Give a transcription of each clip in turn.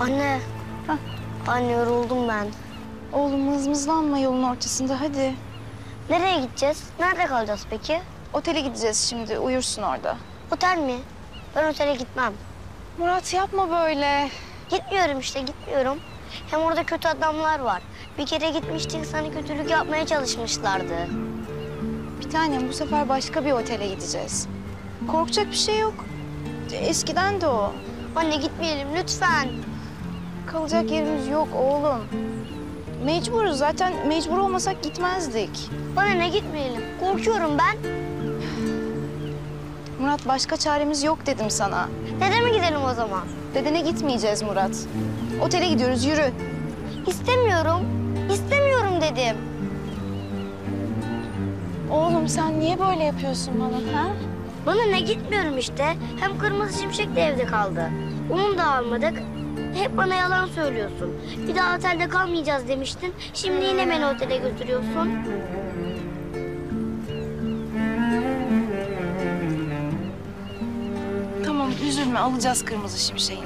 Anne. Hah. Anne yoruldum ben. Oğlum mızmızlanma yolun ortasında hadi. Nereye gideceğiz? Nerede kalacağız peki? Otele gideceğiz şimdi uyursun orada. Otel mi? Ben otele gitmem. Murat yapma böyle. Gitmiyorum işte gitmiyorum. Hem orada kötü adamlar var. Bir kere gitmiştik sana kötülük yapmaya çalışmışlardı. Bir tanem bu sefer başka bir otele gideceğiz. Korkacak bir şey yok. Eskiden de o. Anne gitmeyelim lütfen. Kalacak yerimiz yok oğlum. Mecburuz zaten mecbur olmasak gitmezdik. Bana ne gitmeyelim. Korkuyorum ben. Murat başka çaremiz yok dedim sana. Dede mi gidelim o zaman? Dedene gitmeyeceğiz Murat. Otele gidiyoruz yürü. İstemiyorum. İstemiyorum dedim. Oğlum sen niye böyle yapıyorsun bana ha? Bana ne gitmiyorum işte. Hem kırmızı şimşek de evde kaldı. Onu da almadık. Hep bana yalan söylüyorsun. Bir daha otelde kalmayacağız demiştin. Şimdi yine beni otele götürüyorsun. Tamam üzülme alacağız kırmızı şimşeğini.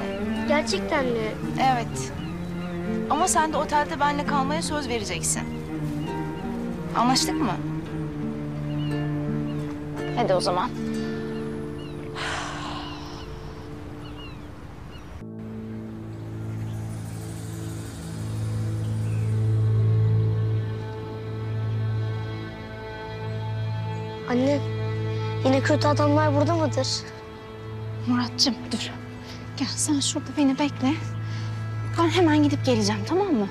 Gerçekten mi? Evet. Ama sen de otelde benimle kalmaya söz vereceksin. Anlaştık mı? Hadi o zaman. Anne, yine kötü adamlar burada mıdır? Muratcığım dur. Gel sen şurada beni bekle. Ben hemen gidip geleceğim tamam mı?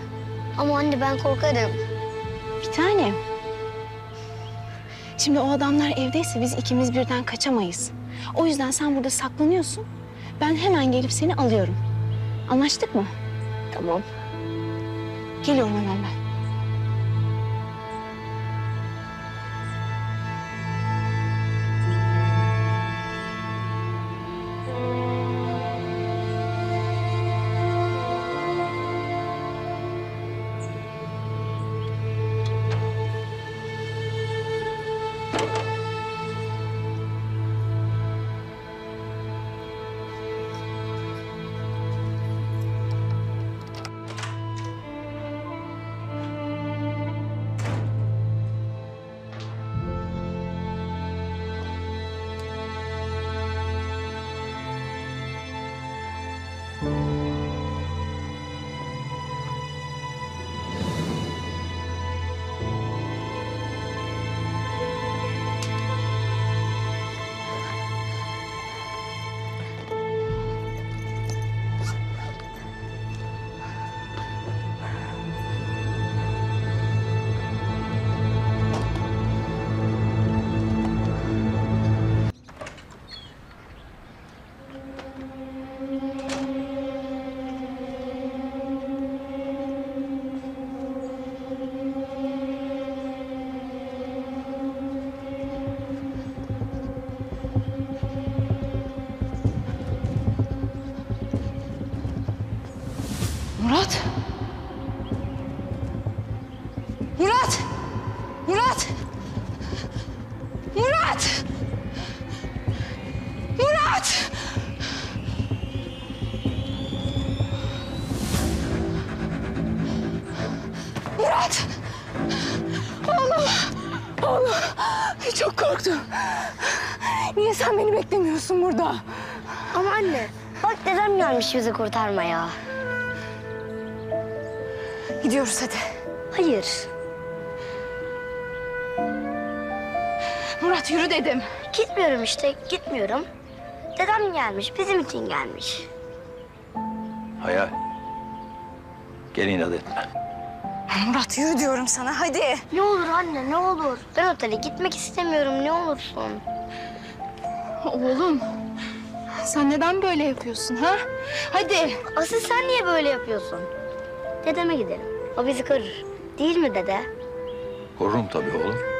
Ama anne ben korkarım. Bir tanem. Şimdi o adamlar evdeyse biz ikimiz birden kaçamayız. O yüzden sen burada saklanıyorsun. Ben hemen gelip seni alıyorum. Anlaştık mı? Tamam. Geliyorum hemen ben. Murat. Murat. Murat. Murat. Murat. Murat. Oğlum. Oğlum. Çok korktum. Niye sen beni beklemiyorsun burada? Ama anne, bak dedem gelmiş bizi kurtarmaya. Gidiyoruz hadi. Hayır. Murat yürü dedim. Gitmiyorum işte, gitmiyorum. Dedem gelmiş, bizim için gelmiş. Hayal. Gel inat etme. Murat yürü diyorum sana hadi. Ne olur anne, ne olur. Ben otele gitmek istemiyorum, ne olursun. Oğlum sen neden böyle yapıyorsun ha? Hadi. Asıl sen niye böyle yapıyorsun? Dedeme gidelim. O bizi korur. Değil mi dede? Korurum tabii oğlum.